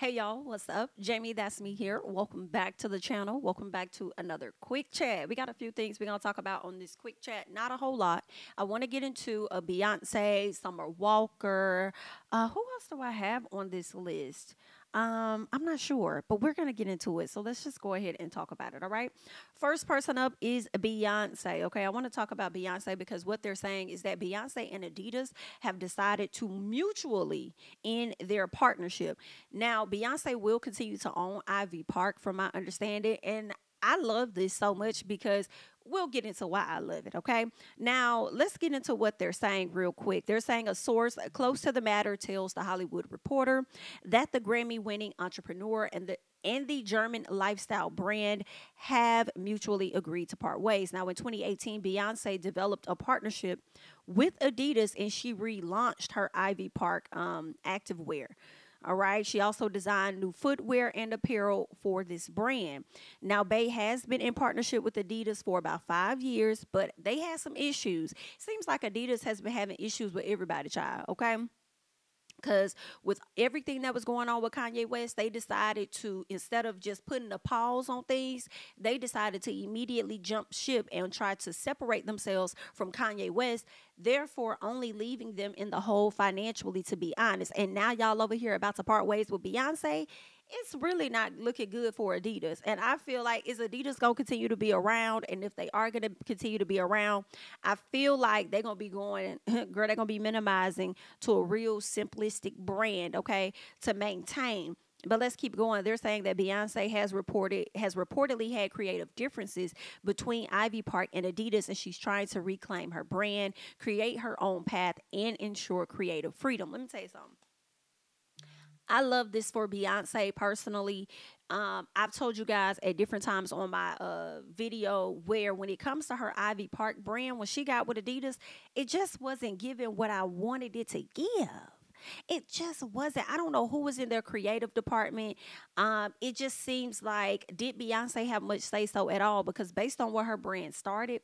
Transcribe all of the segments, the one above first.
Hey y'all, what's up? Jami, that's me here. Welcome back to the channel. Welcome back to another quick chat. We got a few things we're gonna talk about on this quick chat. Not a whole lot. I want to get into a Beyonce, Summer Walker. Uh, who else do I have on this list? Um, I'm not sure, but we're gonna get into it. So let's just go ahead and talk about it. All right. First person up is Beyonce. Okay, I want to talk about Beyonce because what they're saying is that Beyonce and Adidas have decided to mutually end their partnership. Now, Beyonce will continue to own Ivy Park, from my understanding, and I love this so much because we'll get into why I love it, okay? Now, let's get into what they're saying real quick. They're saying a source close to the matter tells the Hollywood Reporter that the Grammy winning entrepreneur and the and the German lifestyle brand have mutually agreed to part ways. Now, in 2018, Beyonce developed a partnership with Adidas and she relaunched her Ivy Park um, activewear. All right. She also designed new footwear and apparel for this brand. Now, Bey has been in partnership with Adidas for about five years, but they had some issues. Seems like Adidas has been having issues with everybody, child. Okay. Because with everything that was going on with Kanye West, they decided to, instead of just putting a pause on things, they decided to immediately jump ship and try to separate themselves from Kanye West, therefore only leaving them in the hole financially, to be honest. And now y'all over here about to part ways with Beyonce it's really not looking good for Adidas. And I feel like is Adidas gonna continue to be around? And if they are gonna continue to be around, I feel like they're gonna be going, girl, they're gonna be minimizing to a real simplistic brand, okay, to maintain. But let's keep going. They're saying that Beyonce has reported has reportedly had creative differences between Ivy Park and Adidas, and she's trying to reclaim her brand, create her own path, and ensure creative freedom. Let me tell you something. I love this for Beyonce personally. Um, I've told you guys at different times on my uh, video where when it comes to her Ivy Park brand, when she got with Adidas, it just wasn't giving what I wanted it to give. It just wasn't. I don't know who was in their creative department. Um, it just seems like did Beyonce have much say so at all? Because based on where her brand started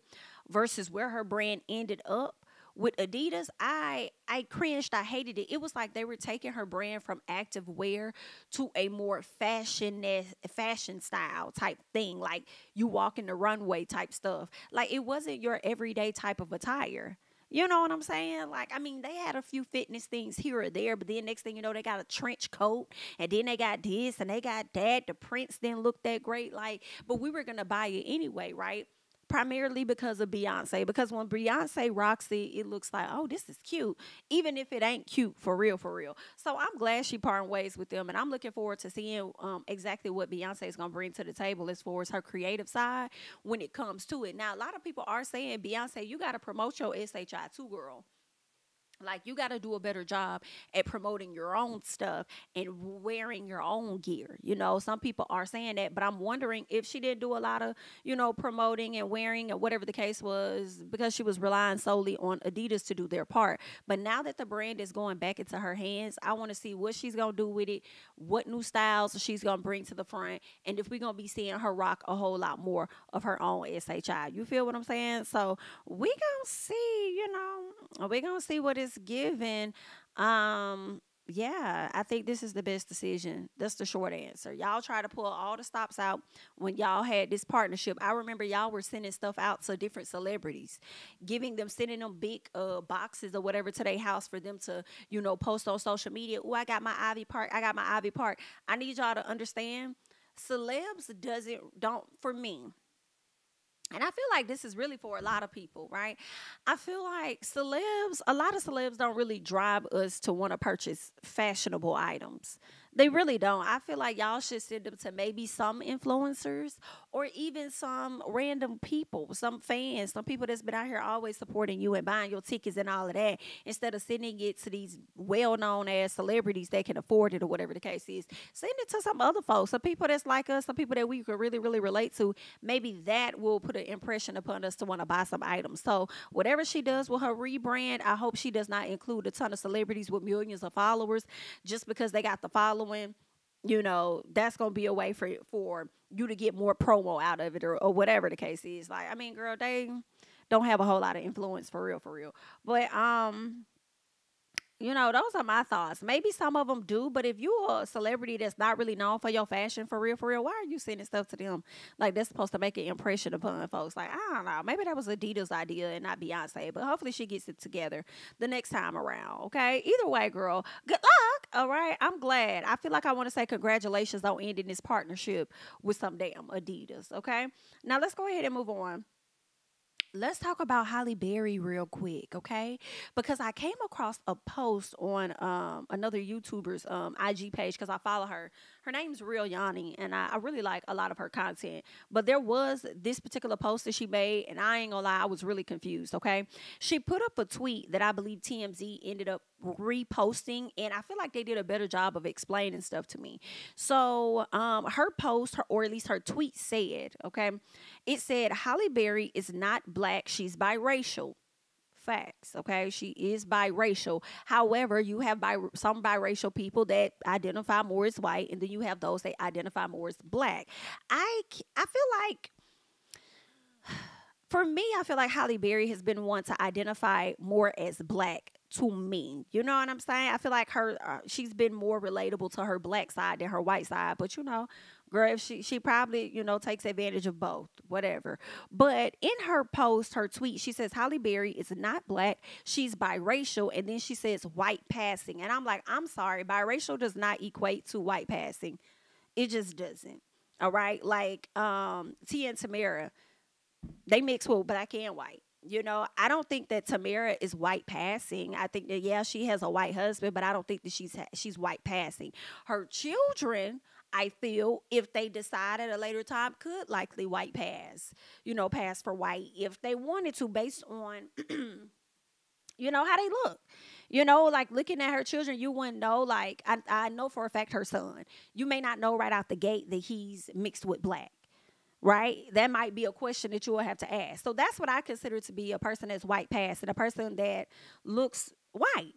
versus where her brand ended up, with Adidas, I I cringed. I hated it. It was like they were taking her brand from active wear to a more fashion fashion style type thing, like you walk in the runway type stuff. Like it wasn't your everyday type of attire. You know what I'm saying? Like, I mean, they had a few fitness things here or there, but then next thing you know, they got a trench coat, and then they got this, and they got that. The prints didn't look that great, like, but we were gonna buy it anyway, right? Primarily because of Beyonce. Because when Beyonce rocks it, it looks like, oh, this is cute, even if it ain't cute for real, for real. So I'm glad she parted ways with them, and I'm looking forward to seeing um, exactly what Beyonce is gonna bring to the table as far as her creative side when it comes to it. Now, a lot of people are saying, Beyonce, you gotta promote your SHI too, girl. Like you got to do a better job at promoting your own stuff and wearing your own gear. You know, some people are saying that, but I'm wondering if she didn't do a lot of, you know, promoting and wearing or whatever the case was because she was relying solely on Adidas to do their part. But now that the brand is going back into her hands, I want to see what she's going to do with it, what new styles she's going to bring to the front, and if we're going to be seeing her rock a whole lot more of her own SHI. You feel what I'm saying? So we going to see, you know, we going to see what is given, um, yeah, I think this is the best decision. That's the short answer. Y'all try to pull all the stops out when y'all had this partnership. I remember y'all were sending stuff out to different celebrities, giving them, sending them big uh, boxes or whatever to their house for them to, you know, post on social media. Oh, I got my Ivy Park. I got my Ivy Park. I need y'all to understand, celebs doesn't don't for me and I feel like this is really for a lot of people, right? I feel like celebs, a lot of celebs don't really drive us to want to purchase fashionable items. They really don't. I feel like y'all should send them to maybe some influencers or even some random people, some fans, some people that's been out here always supporting you and buying your tickets and all of that, instead of sending it to these well known ass celebrities that can afford it or whatever the case is. Send it to some other folks, some people that's like us, some people that we could really, really relate to. Maybe that will put an impression upon us to want to buy some items. So, whatever she does with her rebrand, I hope she does not include a ton of celebrities with millions of followers just because they got the followers following, you know, that's gonna be a way for for you to get more promo out of it or, or whatever the case is. Like, I mean, girl, they don't have a whole lot of influence for real, for real. But um You know, those are my thoughts. Maybe some of them do, but if you're a celebrity that's not really known for your fashion for real, for real, why are you sending stuff to them? Like that's supposed to make an impression upon folks. Like I don't know, maybe that was Adidas' idea and not Beyonce, but hopefully she gets it together the next time around. Okay. Either way, girl, good luck. All right. I'm glad. I feel like I want to say congratulations on ending this partnership with some damn Adidas. Okay. Now let's go ahead and move on let's talk about Halle Berry real quick, okay? Because I came across a post on um, another YouTuber's um, IG page because I follow her. Her name's Real Yanni, and I, I, really like a lot of her content. But there was this particular post that she made, and I ain't gonna lie, I was really confused, okay? She put up a tweet that I believe TMZ ended up reposting, and I feel like they did a better job of explaining stuff to me. So, um, her post, her, or at least her tweet said, okay, it said, Halle Berry is not black, she's biracial. Facts okay she is biracial. However you have bi- some biracial people that identify more as white and then you have those that identify more as black. I i feel like for me i feel like Halle Berry has been one to identify more as black to me. You know what I'm saying? I feel like her uh, she's been more relatable to her black side than her white side, but you know, girl, if she she probably, you know, takes advantage of both, whatever. But in her post, her tweet, she says Halle Berry is not black, she's biracial, and then she says white passing. And I'm like, I'm sorry, biracial does not equate to white passing. It just doesn't. All right? Like um Tia and Tamera, they mix with black and white. You know, I don't think that Tamera is white passing. I think that yeah, she has a white husband, but I don't think that she's she's white passing. Her children, I feel, if they decide at a later time, could likely white pass. You know, pass for white if they wanted to, based on, you know, how they look. You know, like looking at her children, you wouldn't know. Like I, I know for a fact her son. You may not know right out the gate that he's mixed with black right? That might be a question that you will have to ask. So that's what I consider to be a person that's white passing, a person that looks white.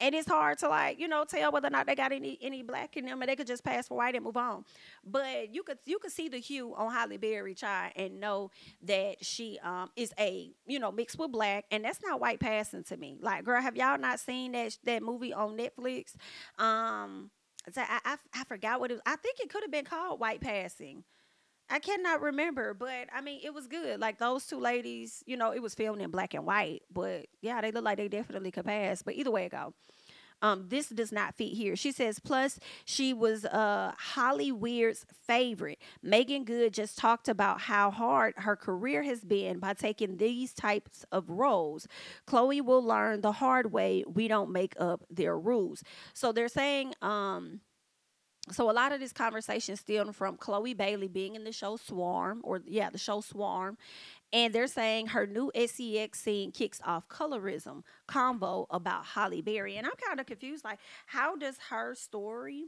And it's hard to like, you know, tell whether or not they got any any black in them, and they could just pass for white and move on. But you could you could see the hue on Halle Berry child and know that she um is a you know mixed with black, and that's not white passing to me. Like, girl, have y'all not seen that that movie on Netflix? Um, I I, I forgot what it was. I think it could have been called White Passing. I cannot remember, but I mean, it was good. Like those two ladies, you know, it was filmed in black and white, but yeah, they look like they definitely could pass. But either way it go, um, this does not fit here. She says, plus she was uh Holly Weird's favorite. Meagan Good just talked about how hard her career has been by taking these types of roles. Chloe will learn the hard way. We don't make up their rules. So they're saying, um so a lot of this conversation stemmed from Chloe Bailey being in the show Swarm, or yeah, the show Swarm, and they're saying her new SEX scene kicks off colorism convo about Halle Berry, and I'm kind of confused. Like, how does her story?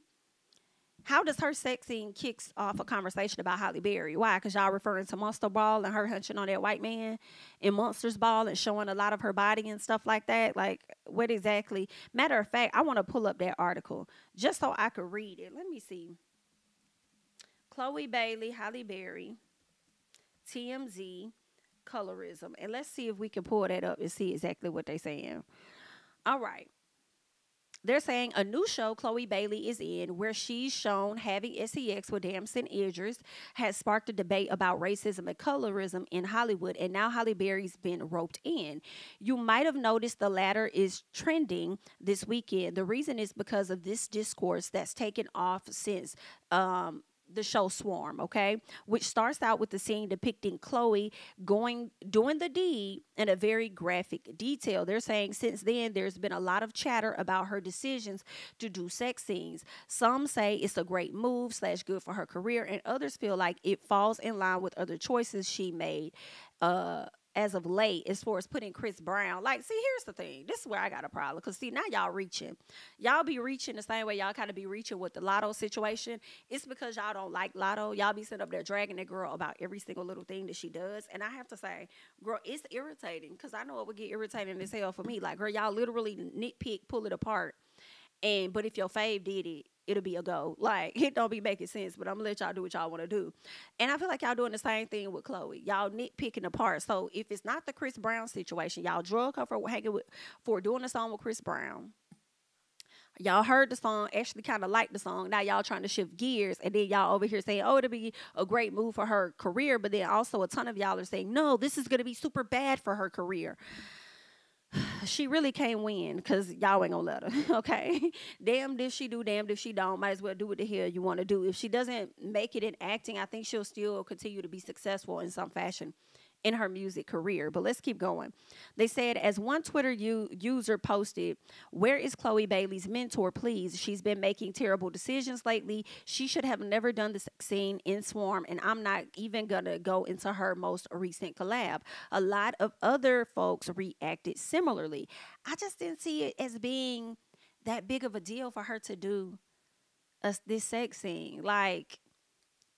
How does her sex scene kicks off a conversation about Halle Berry? Why? Because y'all referring to Monster Ball and her hunching on that white man in Monster's Ball and showing a lot of her body and stuff like that. Like, what exactly? Matter of fact, I want to pull up that article just so I could read it. Let me see. Chloe Bailey, Halle Berry, TMZ, colorism. And let's see if we can pull that up and see exactly what they're saying. All right they're saying a new show Chloe Bailey is in, where she's shown having sex with Damson Idris, has sparked a debate about racism and colorism in Hollywood, and now Halle Berry's been roped in. You might have noticed the latter is trending this weekend. The reason is because of this discourse that's taken off since um, the show Swarm, okay, which starts out with the scene depicting Chloe going doing the deed in a very graphic detail. They're saying since then there's been a lot of chatter about her decisions to do sex scenes. Some say it's a great move slash good for her career, and others feel like it falls in line with other choices she made. Uh, as of late as far as putting Chris Brown. Like, see, here's the thing. This is where I got a problem. Cause see, now y'all reaching. Y'all be reaching the same way y'all kind of be reaching with the Latto situation. It's because y'all don't like Latto. Y'all be sitting up there dragging that girl about every single little thing that she does. And I have to say, girl, it's irritating. Cause I know it would get irritating as hell for me. Like, girl, y'all literally nitpick, pull it apart. And but if your fave did it, it'll be a go. Like it don't be making sense, but I'm gonna let y'all do what y'all want to do. And I feel like y'all doing the same thing with Chloe. Y'all nitpicking apart. So if it's not the Chris Brown situation, y'all drug her for hanging with for doing a song with Chris Brown. y'all heard the song, actually kind of liked the song. Now y'all trying to shift gears, and then y'all over here saying, "Oh, it'll be a great move for her career," but then also a ton of y'all are saying, "No, this is gonna be super bad for her career." She really can't win because y'all ain't gonna let her. Okay. damned if she do, damned if she don't. Might as well do what the hell you want to do. If she doesn't make it in acting, I think she'll still continue to be successful in some fashion in her music career. But let's keep going. They said, as one Twitter u- user posted, Where is Chloe Bailey's mentor, please? She's been making terrible decisions lately. She should have never done the scene in Swarm, and I'm not even going to go into her most recent collab. A lot of other folks reacted similarly. I just didn't see it as being that big of a deal for her to do a, this sex scene. Like,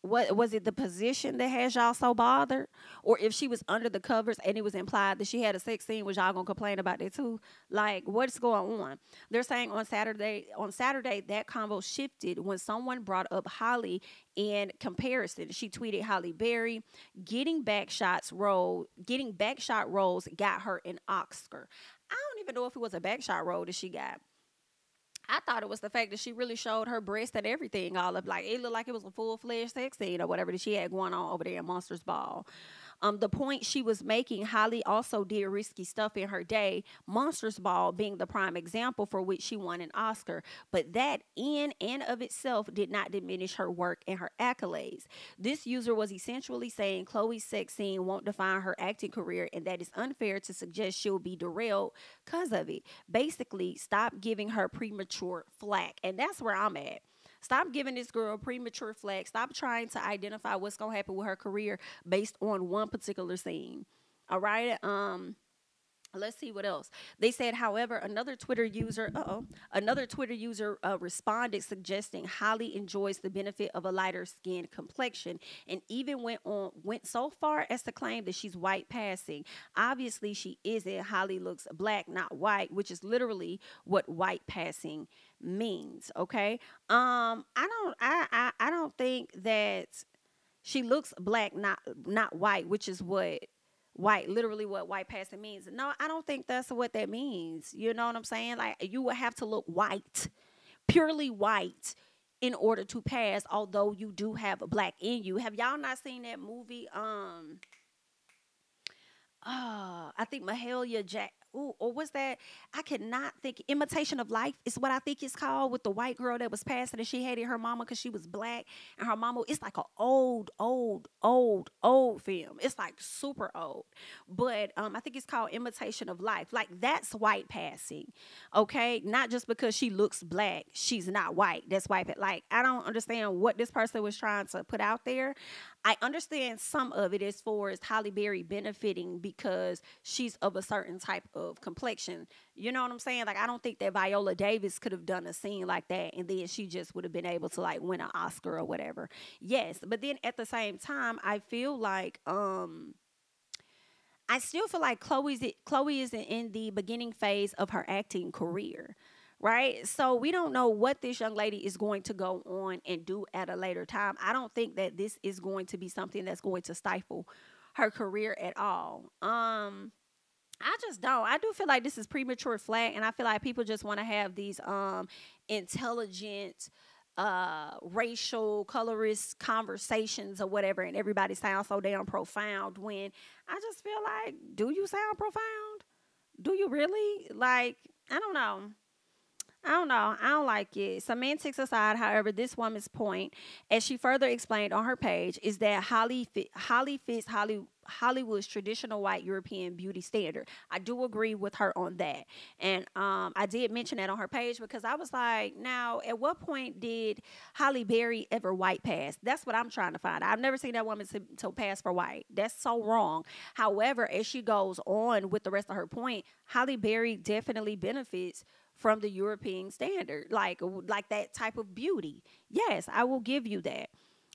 what was it the position that has y'all so bothered? Or if she was under the covers and it was implied that she had a sex scene was y'all gonna complain about that too? Like what's going on? They're saying on saturday on saturday that convo shifted when someone brought up Halle in comparison. She tweeted Halle Berry getting back shots role getting back shot roles got her an oscar. I don't even know if it was a back shot role that she got I thought it was the fact that she really showed her breast and everything all of like it looked like it was a full fledged sex scene or whatever that she had going on over there in Monster's Ball. Um, the point she was making, Halle also did risky stuff in her day, Monster's Ball being the prime example for which she won an Oscar. But that in and of itself did not diminish her work and her accolades. This user was essentially saying Chloe's sex scene won't define her acting career and that it's unfair to suggest she'll be derailed because of it. Basically, stop giving her premature flack. And that's where I'm at. Stop giving this girl premature flack. Stop trying to identify what's gonna happen with her career based on one particular scene. All right. Um Let's see what else. They said, however, another Twitter user, oh, another Twitter user uh, responded suggesting Halle enjoys the benefit of a lighter skin complexion, and even went on went so far as to claim that she's white passing. Obviously, she isn't. Halle looks black, not white, which is literally what white passing means. Okay. Um, I don't, I, I, I don't think that she looks black, not not white, which is what white, literally what white passing means. No, I don't think that's what that means. You know what I'm saying? Like you would have to look white, purely white, in order to pass, although you do have a black in you. Have y'all not seen that movie? Um uh, I think Mahalia Jack or was that? I could not think. Imitation of Life is what I think it's called with the white girl that was passing and she hated her mama because she was black and her mama. It's like an old, old, old, old film. It's like super old, but um, I think it's called Imitation of Life. Like that's white passing, okay? Not just because she looks black, she's not white. That's white. Like I don't understand what this person was trying to put out there. I understand some of it as far as Halle Berry benefiting because she's of a certain type of complexion. You know what I'm saying? Like I don't think that Viola Davis could have done a scene like that and then she just would have been able to like win an Oscar or whatever. Yes, but then at the same time, I feel like um I still feel like Chloe's Chloe is in the beginning phase of her acting career right? So we don't know what this young lady is going to go on and do at a later time. I don't think that this is going to be something that's going to stifle her career at all. Um I just don't. I do feel like this is premature flag and I feel like people just want to have these um intelligent uh racial colorist conversations or whatever and everybody sounds so damn profound when I just feel like do you sound profound? Do you really? Like I don't know. I don't know. I don't like it. Semantics aside, however, this woman's point, as she further explained on her page, is that Halle, fit, Halle fits Holly, Hollywood's traditional white European beauty standard. I do agree with her on that. And um, I did mention that on her page because I was like, now, at what point did Halle Berry ever white pass? That's what I'm trying to find. I've never seen that woman to, to pass for white. That's so wrong. However, as she goes on with the rest of her point, Halle Berry definitely benefits from the European standard, like like that type of beauty. Yes, I will give you that.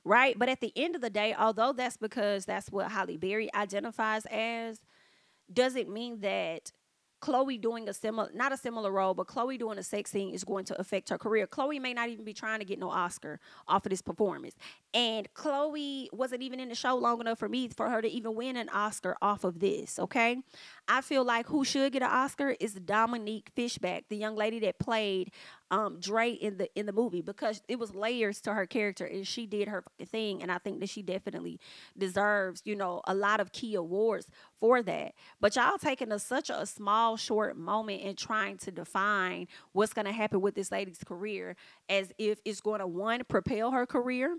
Right? But at the end of the day, although that's because that's what Halle Berry identifies as, doesn't mean that Chloe doing a similar, not a similar role, but Chloe doing a sex scene is going to affect her career. Chloe may not even be trying to get no Oscar off of this performance. And Chloe wasn't even in the show long enough for me for her to even win an Oscar off of this, okay? I feel like who should get an Oscar is Dominique Fishback, the young lady that played um Dre in the in the movie because it was layers to her character and she did her thing and I think that she definitely deserves, you know, a lot of key awards for that. But y'all taking a, such a small short moment and trying to define what's going to happen with this lady's career as if it's going to one propel her career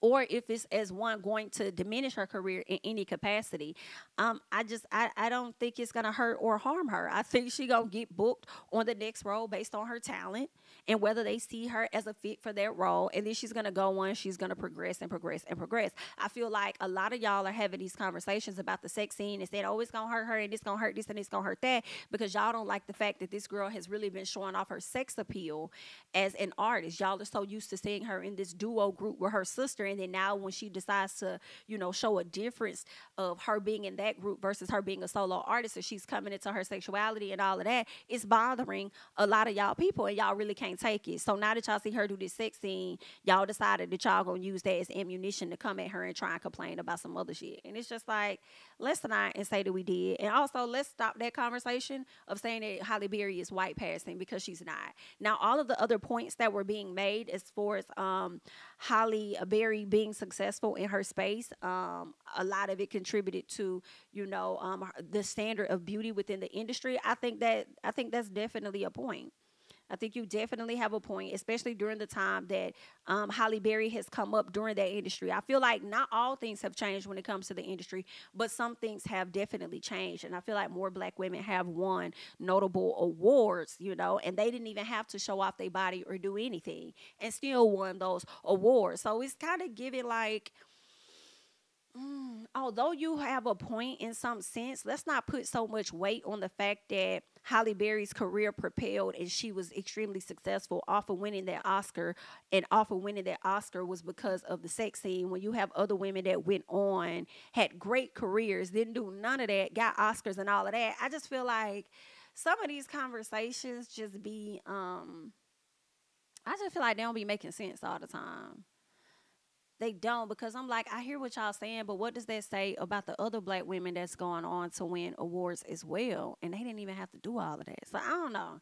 or if it's as one going to diminish her career in any capacity um, i just I, I don't think it's gonna hurt or harm her. I think she gonna get booked on the next role based on her talent and whether they see her as a fit for that role and then she's gonna go on she's gonna progress and progress and progress. I feel like a lot of y'all are having these conversations about the sex scene and saying oh it's gonna hurt her and it's gonna hurt this and it's gonna hurt that because y'all don't like the fact that this girl has really been showing off her sex appeal as an artist. Y'all are so used to seeing her in this duo group with her sister and then now when she decides to, you know, show a difference of her being in that group versus her being a solo artist and she's coming into her sexuality and all of that, it's bothering a lot of y'all people and y'all really can't take it. So now that y'all see her do this sex scene, y'all decided that y'all gonna use that as ammunition to come at her and try and complain about some other shit. And it's just like, let's deny and say that we did. And also let's stop that conversation of saying that Halle Berry is white passing because she's not. Now all of the other points that were being made as far as um Halle Berry being successful in her space. Um, a lot of it contributed to, you know, um, the standard of beauty within the industry. I think that I think that's definitely a point. I think you definitely have a point, especially during the time that um, Halle Berry has come up during that industry. I feel like not all things have changed when it comes to the industry, but some things have definitely changed. And I feel like more black women have won notable awards, you know, and they didn't even have to show off their body or do anything and still won those awards. So it's kind of giving like, Mm, although you have a point in some sense, let's not put so much weight on the fact that Halle Berry's career propelled and she was extremely successful off of winning that Oscar. And off of winning that Oscar was because of the sex scene. When you have other women that went on, had great careers, didn't do none of that, got Oscars and all of that. I just feel like some of these conversations just be um I just feel like they don't be making sense all the time. They don't because I'm like, I hear what y'all saying, but what does that say about the other black women that's going on to win awards as well? And they didn't even have to do all of that. So I don't know.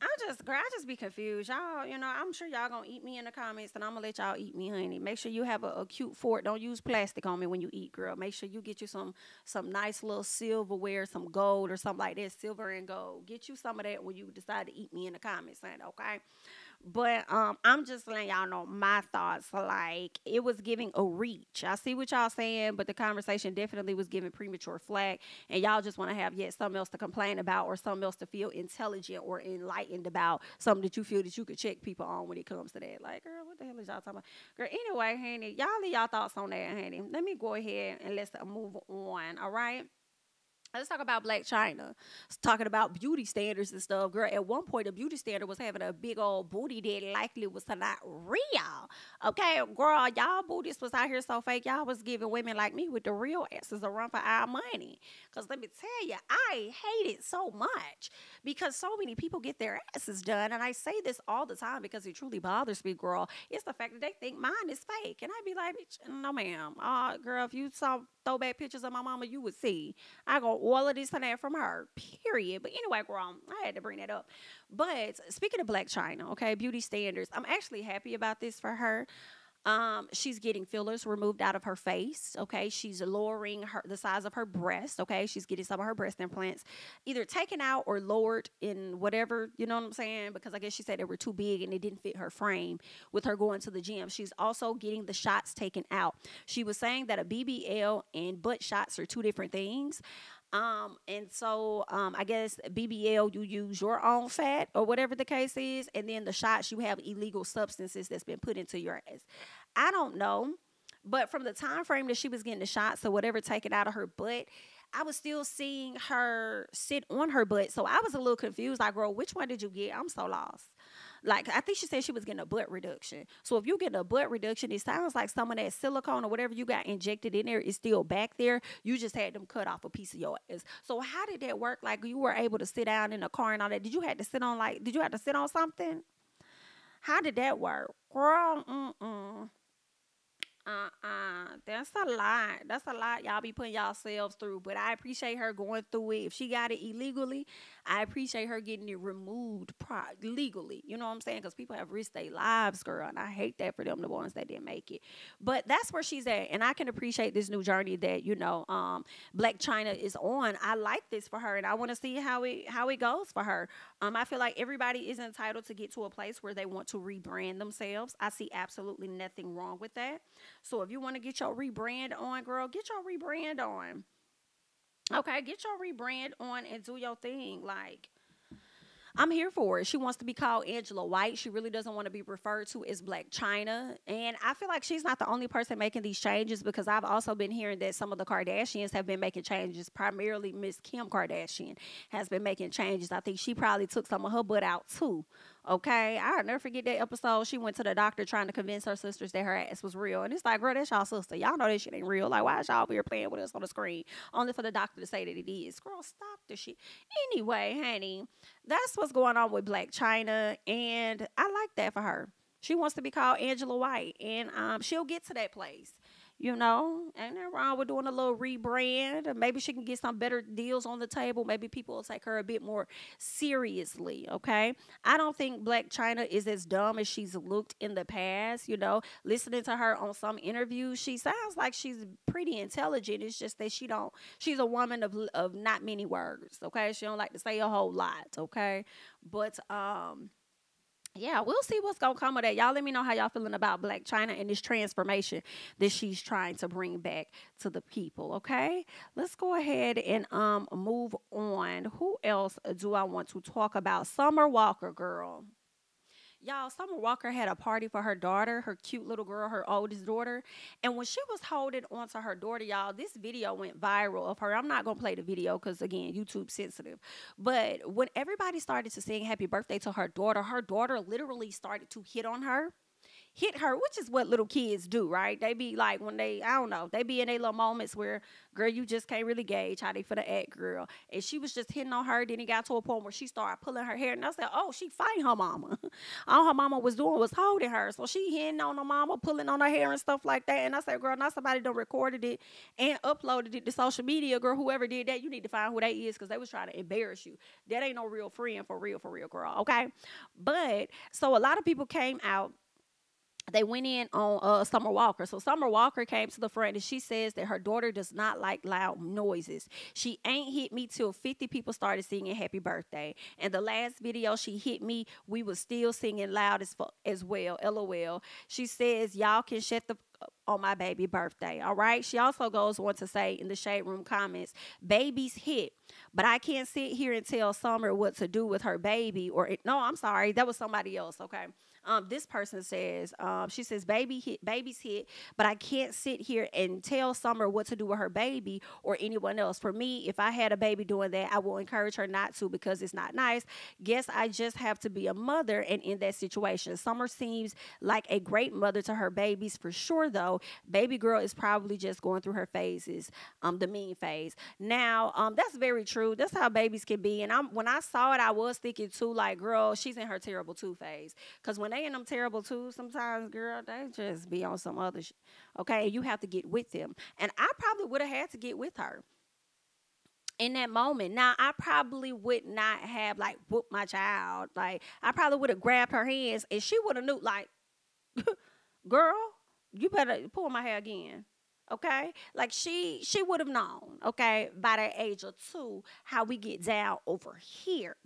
I just, girl, I just be confused. Y'all, you know, I'm sure y'all gonna eat me in the comments, and I'm gonna let y'all eat me, honey. Make sure you have a, a, cute fork. Don't use plastic on me when you eat, girl. Make sure you get you some some nice little silverware, some gold or something like that, silver and gold. Get you some of that when you decide to eat me in the comments, honey. Okay. But um, I'm just letting y'all know my thoughts. Like it was giving a reach. I see what y'all saying, but the conversation definitely was giving premature flag, and y'all just want to have yet something else to complain about or something else to feel intelligent or enlightened about, something that you feel that you could check people on when it comes to that. Like, girl, what the hell is y'all talking about? Girl, anyway, honey, y'all leave y'all thoughts on that, honey. Let me go ahead and let's move on. All right. Let's talk about Blac Chyna. Talking about beauty standards and stuff, girl. At one point, the beauty standard was having a big old booty that likely was not real. Okay, girl, y'all booties was out here so fake. Y'all was giving women like me with the real asses a run for our money. Cause let me tell you, I hate it so much because so many people get their asses done, and I say this all the time because it truly bothers me, girl. It's the fact that they think mine is fake, and I be like, no, ma'am. Uh, girl, if you saw throwback pictures of my mama, you would see. I go all of this and that from her, period. But anyway, girl, I had to bring that up. But speaking of Blac Chyna, okay, beauty standards, I'm actually happy about this for her. Um, she's getting fillers removed out of her face. Okay, she's lowering her the size of her breast. Okay, she's getting some of her breast implants either taken out or lowered in whatever you know what I'm saying. Because I guess she said they were too big and it didn't fit her frame with her going to the gym. She's also getting the shots taken out. She was saying that a BBL and butt shots are two different things. Um, and so um, I guess BBL, you use your own fat or whatever the case is, and then the shots you have illegal substances that's been put into your ass. I don't know, but from the time frame that she was getting the shots or whatever taken out of her butt, I was still seeing her sit on her butt. So I was a little confused. Like, girl, which one did you get? I'm so lost. Like I think she said she was getting a butt reduction. So if you get a butt reduction, it sounds like some of that silicone or whatever you got injected in there is still back there. You just had them cut off a piece of your ass. So how did that work? Like you were able to sit down in a car and all that. Did you have to sit on like? Did you have to sit on something? How did that work, girl? Mm-mm. Uh-uh. That's a lot. That's a lot y'all be putting yourselves through. But I appreciate her going through it. If she got it illegally, I appreciate her getting it removed pro- legally. You know what I'm saying? Because people have risked their lives, girl. And I hate that for them, the ones that didn't make it. But that's where she's at. And I can appreciate this new journey that, you know, um, Blac Chyna is on. I like this for her and I want to see how it how it goes for her. Um, I feel like everybody is entitled to get to a place where they want to rebrand themselves. I see absolutely nothing wrong with that. So if you want to get your rebrand on, girl, get your rebrand on. Okay, get your rebrand on and do your thing. Like, I'm here for it. She wants to be called Angela White. She really doesn't want to be referred to as Blac Chyna. And I feel like she's not the only person making these changes because I've also been hearing that some of the Kardashians have been making changes. Primarily, Miss Kim Kardashian has been making changes. I think she probably took some of her butt out too. Okay, I'll never forget that episode. She went to the doctor trying to convince her sisters that her ass was real. And it's like, girl, that's y'all sister. Y'all know that shit ain't real. Like, why is y'all over here playing with us on the screen? Only for the doctor to say that it is. Girl, stop the shit. Anyway, honey, that's what's going on with Blac Chyna. And I like that for her. She wants to be called Angela White. And um, she'll get to that place. You know, ain't nothing wrong with doing a little rebrand. Maybe she can get some better deals on the table. Maybe people will take her a bit more seriously. Okay. I don't think Blac Chyna is as dumb as she's looked in the past. You know, listening to her on some interviews, she sounds like she's pretty intelligent. It's just that she don't, she's a woman of, of not many words. Okay. She don't like to say a whole lot. Okay. But, um, yeah, we'll see what's gonna come of that. Y'all let me know how y'all feeling about Blac Chyna and this transformation that she's trying to bring back to the people. Okay, let's go ahead and um move on. Who else do I want to talk about? Summer Walker, girl. Y'all, Summer Walker had a party for her daughter, her cute little girl, her oldest daughter. And when she was holding onto her daughter, y'all, this video went viral of her. I'm not going to play the video because, again, YouTube sensitive. But when everybody started to sing happy birthday to her daughter, her daughter literally started to hit on her hit her, which is what little kids do, right? They be like when they, I don't know, they be in a little moments where, girl, you just can't really gauge how they for the act, girl. And she was just hitting on her. Then it got to a point where she started pulling her hair, and I said, "Oh, she fighting her mama." All her mama was doing was holding her, so she hitting on her mama, pulling on her hair and stuff like that. And I said, "Girl, now somebody done recorded it and uploaded it to social media, girl. Whoever did that, you need to find who they is because they was trying to embarrass you. That ain't no real friend for real, for real, girl. Okay." But so a lot of people came out they went in on uh, Summer Walker. So Summer Walker came to the front and she says that her daughter does not like loud noises. She ain't hit me till 50 people started singing happy birthday. And the last video she hit me, we was still singing loud as as well. LOL. She says y'all can shut the on my baby birthday. All right. She also goes on to say in the shade room comments, babies hit, but I can't sit here and tell Summer what to do with her baby. Or no, I'm sorry, that was somebody else. Okay. Um, this person says, um, she says, baby hit, baby's hit, but I can't sit here and tell Summer what to do with her baby or anyone else. For me, if I had a baby doing that, I will encourage her not to because it's not nice. Guess I just have to be a mother and in that situation. Summer seems like a great mother to her babies for sure, though. Baby girl is probably just going through her phases, um, the mean phase. Now, um, that's very true. That's how babies can be. And I'm when I saw it, I was thinking too, like, girl, she's in her terrible two phase. Because when they in them terrible too, sometimes, girl, they just be on some other shit. Okay, you have to get with them. And I probably would have had to get with her in that moment. Now, I probably would not have like whooped my child. Like, I probably would have grabbed her hands and she would have knew, like, girl, you better pull my hair again. Okay, like she she would have known. Okay, by the age of two, how we get down over here.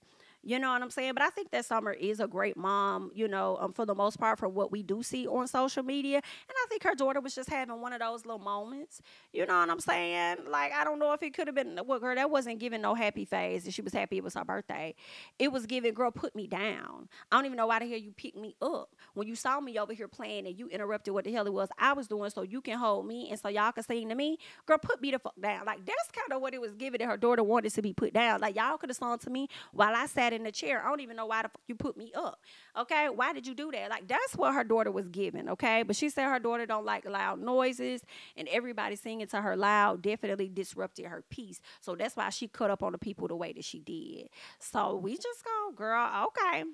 You know what I'm saying? But I think that Summer is a great mom, you know, um, for the most part, from what we do see on social media. And I think her daughter was just having one of those little moments. You know what I'm saying? Like, I don't know if it could have been, well, girl, that wasn't giving no happy phase. And she was happy it was her birthday. It was giving, girl, put me down. I don't even know why the hell you picked me up. When you saw me over here playing and you interrupted what the hell it was I was doing so you can hold me and so y'all can sing to me, girl, put me the fuck down. Like, that's kind of what it was giving that her daughter wanted to be put down. Like, y'all could have sung to me while I sat in the chair. I don't even know why the fuck you put me up. Okay, why did you do that? Like that's what her daughter was given. Okay, but she said her daughter don't like loud noises, and everybody singing to her loud definitely disrupted her peace. So that's why she cut up on the people the way that she did. So we just go, girl. Okay.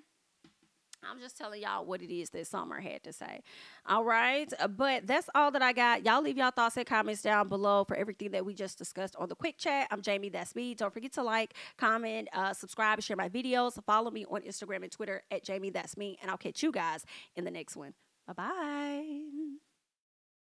I'm just telling y'all what it is that Summer had to say. All right. Uh, But that's all that I got. Y'all leave y'all thoughts and comments down below for everything that we just discussed on the quick chat. I'm Jami. That's me. Don't forget to like, comment, uh, subscribe, share my videos. Follow me on Instagram and Twitter at Jami. That's me. And I'll catch you guys in the next one. Bye bye.